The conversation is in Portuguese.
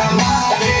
Cavalo